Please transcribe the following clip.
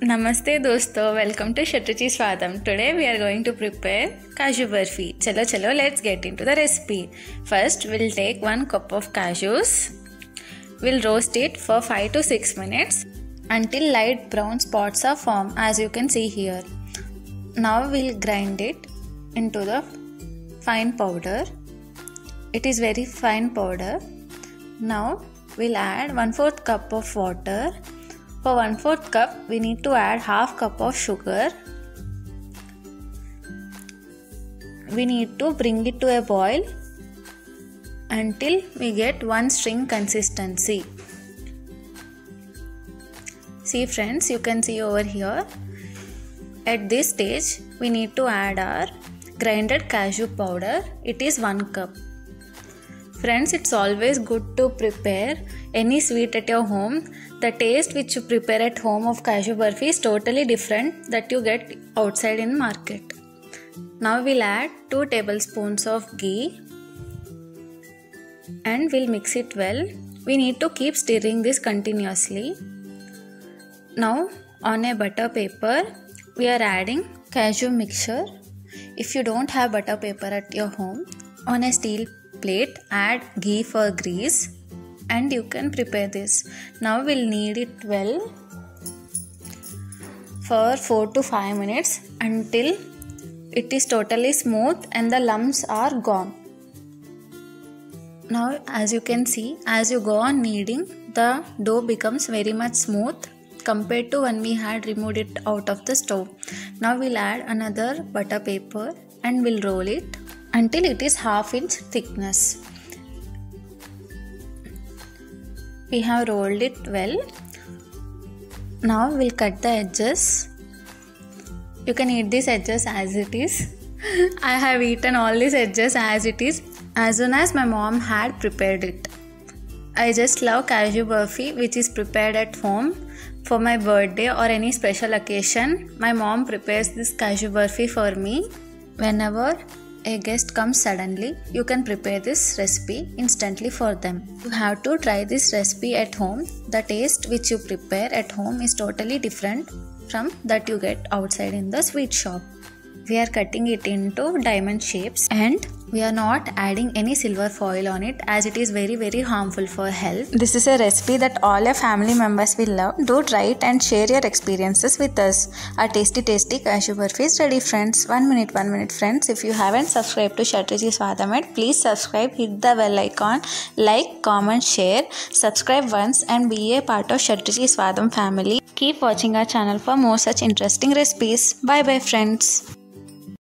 Namaste dosto, welcome to Shadruchi Swadam. Today we are going to prepare cashew barfi. Chalo chalo, let's get into the recipe. First, we'll take 1 cup of cashews. We'll roast it for 5 to 6 minutes until light brown spots are formed as you can see here. Now we'll grind it into the fine powder. It is very fine powder. Now we'll add 1 4th cup of water for 1 4th cup, we need to add half cup of sugar. We need to bring it to a boil until we get one string consistency. See friends, you can see over here. At this stage, we need to add our grinded cashew powder. It is 1 cup. Friends, it's always good to prepare any sweet at your home. The taste which you prepare at home of cashew barfi is totally different that you get outside in market. Now we'll add 2 tablespoons of ghee and we'll mix it well. We need to keep stirring this continuously. Now on a butter paper, we are adding cashew mixture. If you don't have butter paper at your home, on a steel plate add ghee for grease and you can prepare this. Now we'll knead it well for 4 to 5 minutes until it is totally smooth and the lumps are gone. Now as you can see as you go on kneading the dough becomes very much smooth compared to when we had removed it out of the stove. Now we'll add another butter paper and we'll roll it until it is half inch thickness. We have rolled it well. Now we'll cut the edges. You can eat these edges as it is. I have eaten all these edges as it is as soon as my mom had prepared it. I just love cashew barfi which is prepared at home for my birthday or any special occasion. My mom prepares this cashew barfi for me whenever a guest comes suddenly, you can prepare this recipe instantly for them. You have to try this recipe at home. The taste which you prepare at home is totally different from that you get outside in the sweet shop. We are cutting it into diamond shapes and we are not adding any silver foil on it as it is very very harmful for health. This is a recipe that all your family members will love. Do try it and share your experiences with us. Our tasty tasty cashew barfi is ready friends. One minute, one minute friends. If you haven't subscribed to Shadruchi Swadamet, please subscribe, hit the bell icon, like, comment, share. Subscribe once and be a part of Shadruchi Swadam family. Keep watching our channel for more such interesting recipes. Bye bye friends.